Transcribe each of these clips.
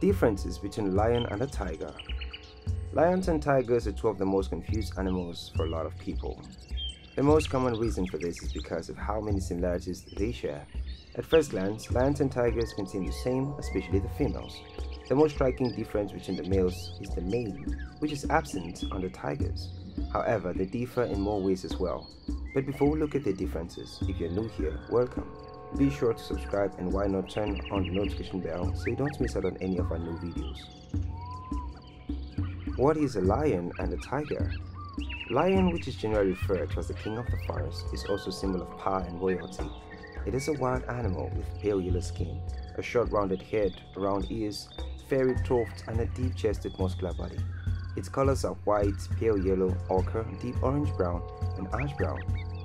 Differences between a lion and a tiger. Lions and tigers are two of the most confused animals for a lot of people. The most common reason for this is because of how many similarities they share. At first glance, lions and tigers can seem the same, especially the females. The most striking difference between the males is the mane, which is absent on the tigers. However, they differ in more ways as well. But before we look at the differences, if you're new here, welcome. Be sure to subscribe and why not turn on the notification bell so you don't miss out on any of our new videos. What is a lion and a tiger? Lion, which is generally referred to as the king of the forest, is also a symbol of power and royalty. It is a wild animal with pale yellow skin, a short rounded head, round ears, fairy tuft, and a deep chested muscular body. Its colors are white, pale yellow, ochre, deep orange brown, and ash brown.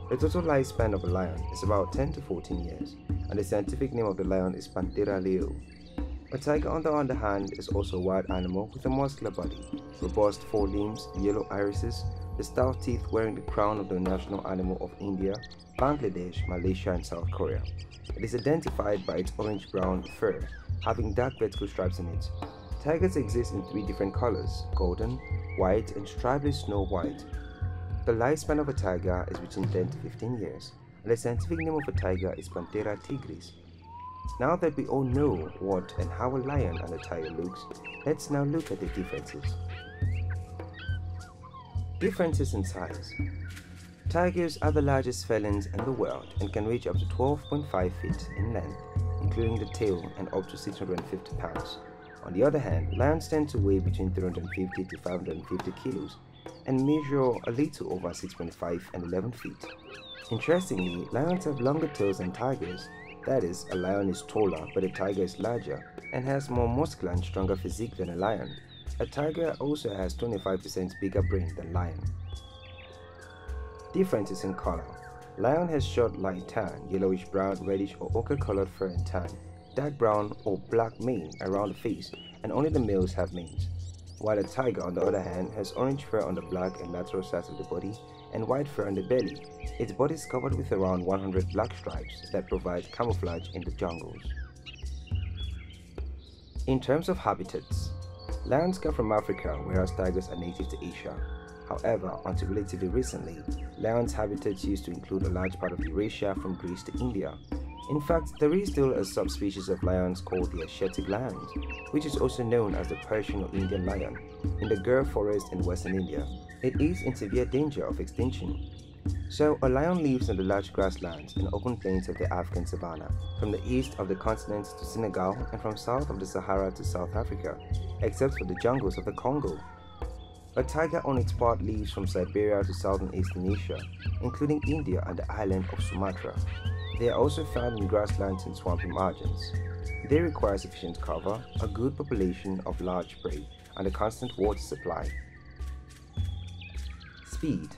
The total lifespan of a lion is about 10 to 14 years, and the scientific name of the lion is Panthera leo. A tiger, on the other hand, is also a wild animal with a muscular body, robust forelimbs, yellow irises, the stout teeth wearing the crown of the national animal of India, Bangladesh, Malaysia, and South Korea. It is identified by its orange-brown fur, having dark vertical stripes in it. Tigers exist in three different colors, golden, white, and striped snow white, the lifespan of a tiger is between 10 to 15 years, and the scientific name of a tiger is Panthera tigris. Now that we all know what and how a lion and a tiger looks, let's now look at the differences. Differences in size. Tigers are the largest felines in the world and can reach up to 12.5 feet in length, including the tail and up to 650 pounds. On the other hand, lions tend to weigh between 350 to 550 kilos and measure a little over 6.5 and 11 feet. Interestingly, lions have longer tails than tigers. That is, a lion is taller, but a tiger is larger and has more muscular and stronger physique than a lion. A tiger also has 25% bigger brain than lion. Differences in color. Lion has short light tan, yellowish brown, reddish or ochre colored fur and tan, dark brown or black mane around the face, and only the males have manes while a tiger, on the other hand, has orange fur on the black and lateral sides of the body and white fur on the belly. Its body is covered with around 100 black stripes that provide camouflage in the jungles. In terms of habitats, lions come from Africa, whereas tigers are native to Asia. However, until relatively recently, lions' habitats used to include a large part of Eurasia from Greece to India, in fact, there is still a subspecies of lions called the Asiatic lions, which is also known as the Persian or Indian lion, in the Gir forest in western India. It is in severe danger of extinction. So, a lion lives in the large grasslands and open plains of the African savanna, from the east of the continent to Senegal and from south of the Sahara to South Africa, except for the jungles of the Congo. A tiger on its part lives from Siberia to southern Eastern Asia, including India and the island of Sumatra. They are also found in grasslands and swampy margins. They require sufficient cover, a good population of large prey, and a constant water supply. Speed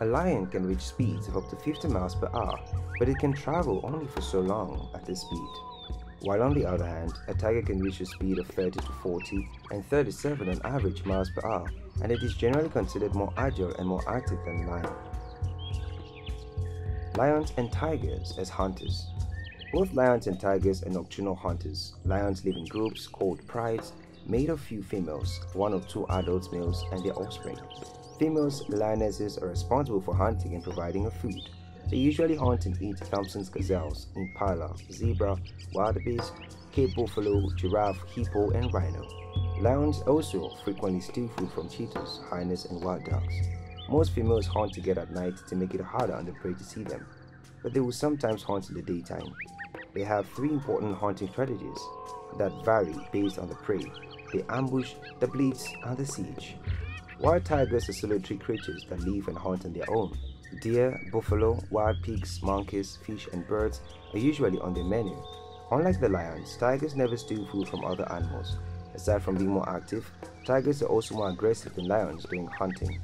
A lion can reach speeds of up to 50 miles per hour, but it can travel only for so long at this speed. While on the other hand, a tiger can reach a speed of 30 to 40 and 37 on average miles per hour, and it is generally considered more agile and more active than a lion lions and tigers as hunters. Both lions and tigers are nocturnal hunters. Lions live in groups called prides, made of few females, one or two adult males, and their offspring. Females lionesses are responsible for hunting and providing of food. They usually hunt and eat Thomson's gazelles, impala, zebra, wildebeest, cape buffalo, giraffe, hippo, and rhino. Lions also frequently steal food from cheetahs, hyenas, and wild dogs. Most females hunt together at night to make it harder on the prey to see them, but they will sometimes hunt in the daytime. They have three important hunting strategies that vary based on the prey the ambush, the blitz, and the siege. Wild tigers are solitary creatures that live and hunt on their own. Deer, buffalo, wild pigs, monkeys, fish, and birds are usually on their menu. Unlike the lions, tigers never steal food from other animals. Aside from being more active, tigers are also more aggressive than lions during hunting.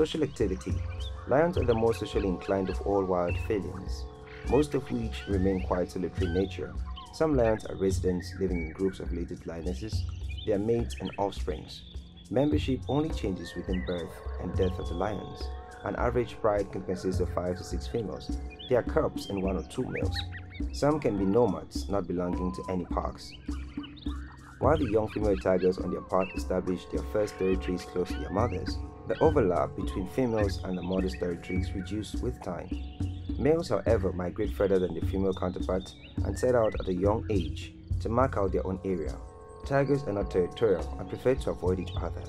Social activity. Lions are the most socially inclined of all wild felines, most of which remain quite solitary in nature. Some lions are residents living in groups of related lionesses, their mates and offsprings. Membership only changes within birth and death of the lions. An average pride can consist of 5 to 6 females. There are cubs and 1 or 2 males. Some can be nomads, not belonging to any parks. While the young female tigers on their part establish their first territories close to their mothers, the overlap between females and the mother's territories reduce with time. Males, however, migrate further than their female counterparts and set out at a young age to mark out their own area. Tigers are not territorial and prefer to avoid each other.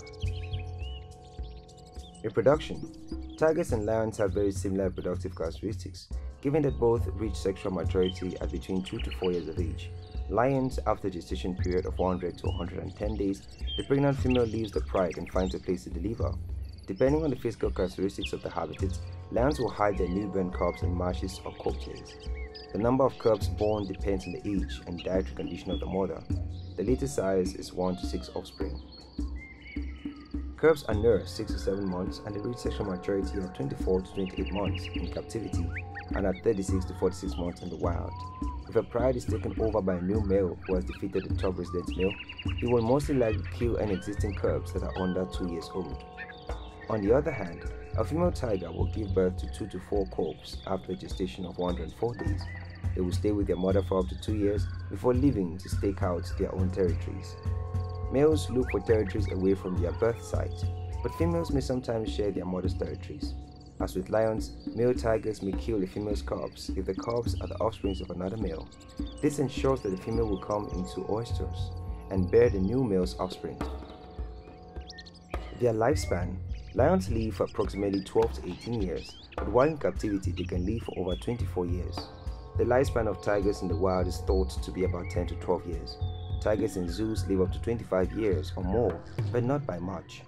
Reproduction Tigers and lions have very similar reproductive characteristics, given that both reach sexual maturity at between 2 to 4 years of age. Lions, after gestation period of 100 to 110 days, the pregnant female leaves the pride and finds a place to deliver. Depending on the physical characteristics of the habitat, lions will hide their newborn cubs in marshes or copses. The number of cubs born depends on the age and dietary condition of the mother. The litter size is 1 to 6 offspring. Cubs are nursed 6 to 7 months and they reach sexual maturity at 24 to 28 months in captivity and at 36 to 46 months in the wild. If a pride is taken over by a new male who has defeated the top resident male, he will mostly likely kill any existing cubs that are under 2 years old. On the other hand, a female tiger will give birth to 2 to 4 cubs after a gestation of 104 days. They will stay with their mother for up to 2 years before leaving to stake out their own territories. Males look for territories away from their birth site, but females may sometimes share their mother's territories. As with lions, male tigers may kill the female's cubs if the cubs are the offspring of another male. This ensures that the female will come into estrus and bear the new male's offspring. Their lifespan Lions live for approximately 12 to 18 years, but while in captivity, they can live for over 24 years. The lifespan of tigers in the wild is thought to be about 10 to 12 years. Tigers in zoos live up to 25 years or more, but not by much.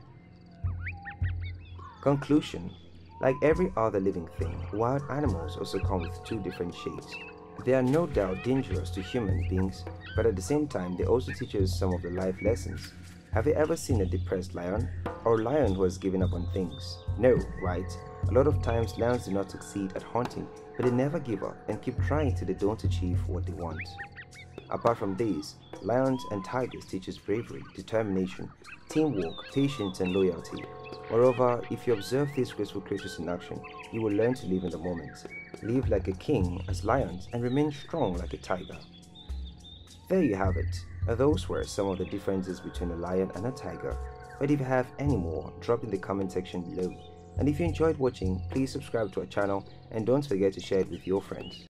Conclusion like every other living thing, wild animals also come with two different shades. They are no doubt dangerous to human beings, but at the same time, they also teach us some of the life lessons. Have you ever seen a depressed lion? Or a lion who has given up on things? No, right? A lot of times, lions do not succeed at hunting, but they never give up and keep trying till they don't achieve what they want. Apart from these, lions and tigers teach us bravery, determination, teamwork, patience, and loyalty. Moreover, if you observe these graceful creatures in action, you will learn to live in the moment, live like a king as lions, and remain strong like a tiger. There you have it. Those were some of the differences between a lion and a tiger. But if you have any more, drop in the comment section below. And if you enjoyed watching, please subscribe to our channel and don't forget to share it with your friends.